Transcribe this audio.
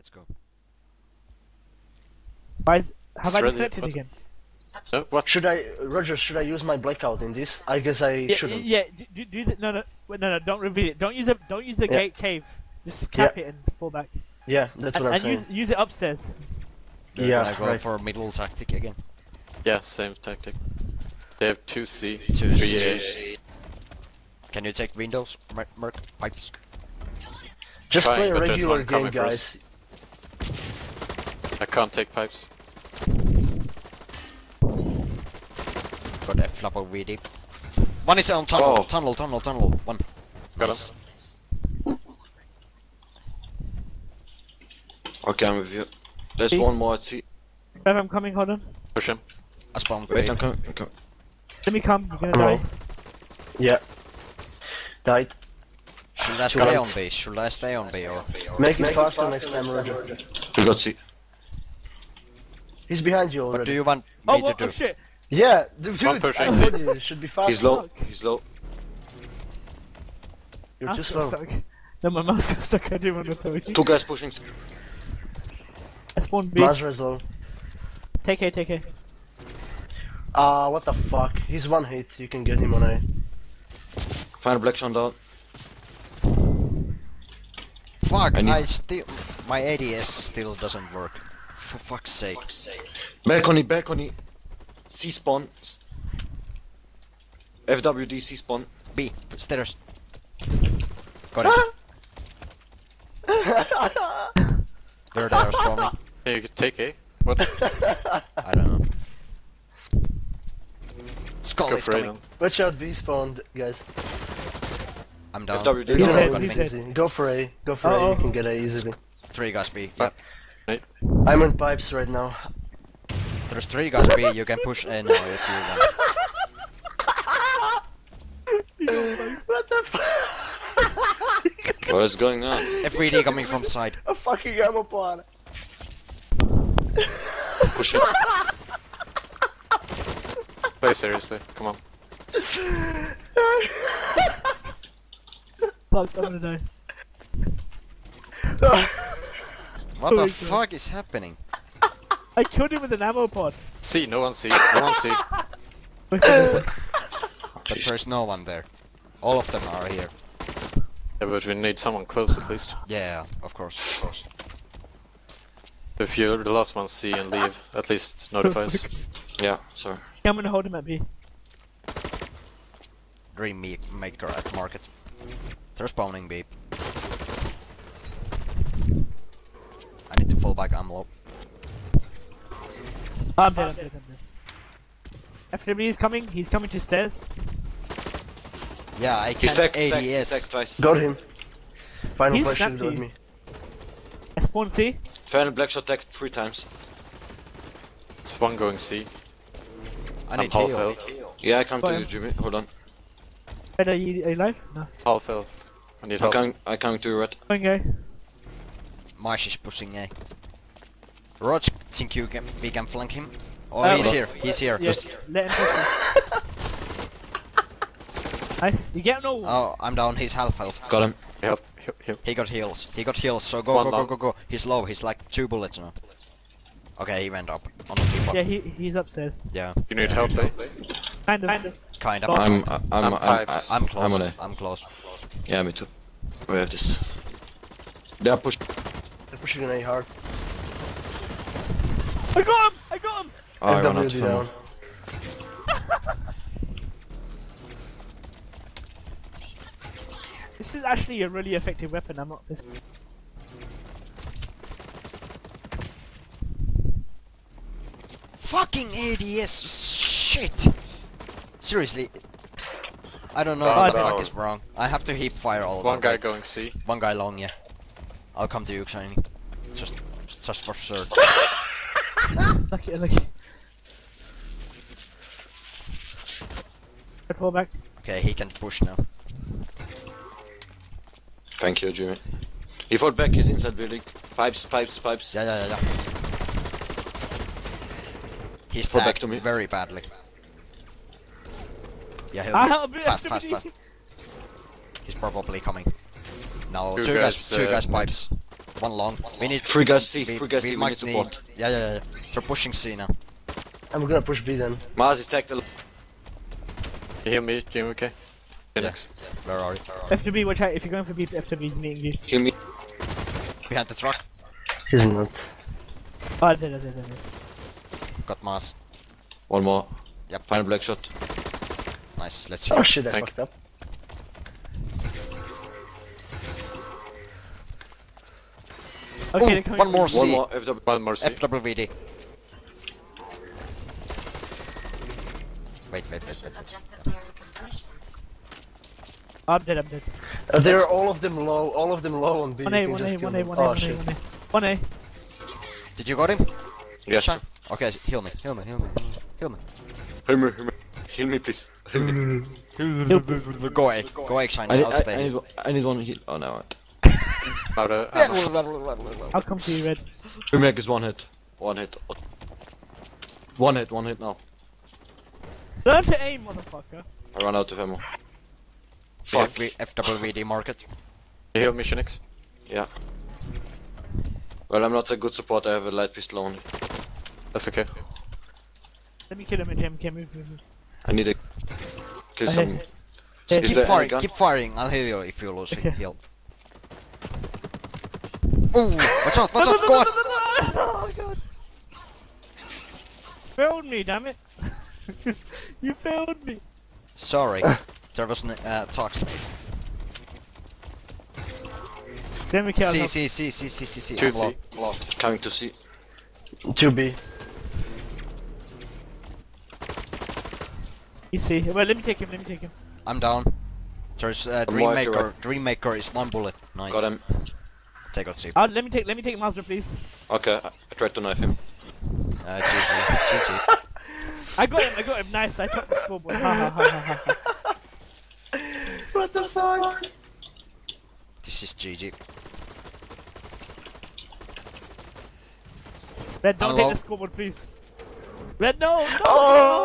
let's go. Why is, have It's I ready, disconnected what- again? No, what? Uh, should I, Roger? Should I use my blackout in this? I guess I Yeah, shouldn't. yeah. Do, do, do the, no, no, wait, no, no. Don't reveal it. Don't use it. Don't use the Yeah. gate cave. Just cap it and fall back. Yeah, that's And, what I'm and saying. use use it upstairs. They're Yeah, gonna go right. for a middle tactic again. Yeah, same tactic. They have 2C, Two 3A. Can you take windows, Mer Merc pipes? Just Trying, play a regular game, coming for guys. I can't take pipes. Got a flap of One is on tunnel, Oh. tunnel, tunnel, tunnel. One. Got Nice. Okay, I'm with you. There's See? one more at sea. Rev, I'm coming. Hold on. Push him. I spawned Wait, B. I'm coming. I'm coming. Let me come. You're gonna No. die. Yeah. Died. Should I stay on B? Should I stay on B or? Make it faster next time, Roger. We got C. He's behind you What do you want Oh, me what, to oh do? shit! Yeah, dude, One dude pushing I C. it should be faster. He's low. He's low. You're Mouse too slow. stuck. No, my mouse got stuck. I didn't want to tell you. Two guys pushing. C. I spawned B. Mazra is low. Take A, take A. Ah, what the fuck? He's one hit. You can get him on A. Final black shot down. Fuck! I I, still my ADS still doesn't work. For fuck's sake! Balcony, balcony. C spawn. FWD C spawn. B stairs. Got it. Where they are spawning? Yeah, you could take A. What? I don't know. Let's go is for A Watch out, B spawned, guys. I'm down. FWD He's He's on dead, A, got he's me. dead. easy. Go for A. Go for A. Uh-oh. You can get A easily. Three guys B. Ah. Yep. I'm on pipes right now. There's three guys B. You can push A now if you want. What the fuck? What is going on? FWD coming from side. A fucking ammo pod. Push it. Play seriously. Come on. Fuck, I'm gonna die. What the fuck is happening? I killed him with an ammo pod. See, no one see, No one C. Wait a minute. But there's no one there. All of them are here. Yeah, but we need someone close at least. Yeah, of course, of course. If you're the last one, see and leave. At least notify us. Yeah, sorry. I'm gonna hold him at B. Dream me maker at market. They're spawning B. I need back, I'm low. Ah, I'm dead, I'm dead, I'm dead. FWD is coming, he's coming to stairs. Yeah, I can't stacked, stacked, ADS. stacked twice. Got him. Final He question snapped me. I spawn C. Final black shot tagged three times. It's one going C. I I'm need half health. Yeah, I come to Fine. you, Jimmy. Hold on. Wait, are you, are you live? No. Half health. I need I'm help. coming, I'm coming to Red. Going A. Marsh is pushing A. Rog, think you can we can flank him? Oh, Uh, he's Ro- here. He's here. Yeah, let him push it. Nice. You get no. Oh, I'm down. He's half health. Got him. Help. Heal. heal. He got heals. He got heals. So go, One go, go, down. go, go. He's low. He's like two bullets now. Okay, he went up on the people. Yeah, he he's upstairs. Yeah, You need help, eh? Kind of. Kind of. kind of. I'm, I'm, I'm, I'm I'm. I'm close. I'm on A. I'm close. Yeah, me too. We have this. They are pushing. They're pushing an A hard. I got him! I got him! Oh, I ran out FWD of ammo. down. This is actually a really effective weapon. I'm not. This. Fucking ADS shit! Seriously. I don't know Oh, what the no. fuck is wrong. I have to heap fire all the time. One over. guy going C. One guy long, yeah. I'll come to you, Shiny. Just, just for sure. Lucky, lucky. Fall back. Okay, he can push now. Thank you, Jimmy. He fought back, he's inside building. Pipes, pipes, pipes. Yeah, yeah, yeah, yeah. He's Fall back to me. very badly. Yeah, he'll Ah, be fast, fast, fast. He's probably coming. No, Two two, guys, guys, two uh, guys pipes. One long. We need. Three guys C, we, three guys C, we might need support. Yeah, yeah, yeah. They're pushing C now. I'm gonna push B then. Mars is tagged. al- You hear me, Jim, okay? Phoenix. Where are you? F2B, watch out. If you're going for B, F2B is meeting you. Heal me. Behind the truck. He's not. Oh, I did, I did, I did. Got mass. One more. Yep. Final black shot. Nice. Let's Oh heal. shit, I Thank fucked up. Okay, Ooh, they're one more B. C. One more FW. One more C. FWD. Wait, wait, wait, wait. I'm dead, I'm dead. Uh, they're all of them low, all of them low on B. One you A, 1A, one A, one A, Oh one A, one A. One A. Did you got him? Yes. Shine? Okay, heal me, heal me, heal me, heal me. Heal me, heal me. Heal me, please. Heal me. Go A, go A, Shine. I need, I'll I, I, need, I need one heal. Oh no. Out of. I'll come to you, Red. Humek is one hit. One hit. One hit, one hit now. Learn to aim, motherfucker. I run out of ammo. Fuck. Fuck. FWD market. You heal me, Phoenix? Yeah. Well, I'm not a good support. I have a light pistol only. That's okay. Let me kill him, Jim. Okay, move, move, move. I need to kill some. Yeah, Is Keep firing, keep firing. I'll heal you if you lose Okay. heal. Ooh, watch out, watch out, go on! Oh god. Failed me, damn it. you failed me. Sorry, there was an uh, talks made. Let me kill C, him. C, C, C, C, C, C. Two I'm C. low. Coming to see. Two B. You see. Well, let me take him, let me take him. I'm down. There's uh, I'm more Dreammaker. Dreammaker is one bullet. Nice. Got him. Take out C. Uh, let me take, let me take Master, please. Okay, I, I tried to knife him. Uh, GG. GG. I got him, I got him. Nice, I took the scoreboard. Ha ha ha ha ha. What the fuck? This is GG. Red, don't I'm take low. the scoreboard, please. Red, no, no! Oh! Yes, yes.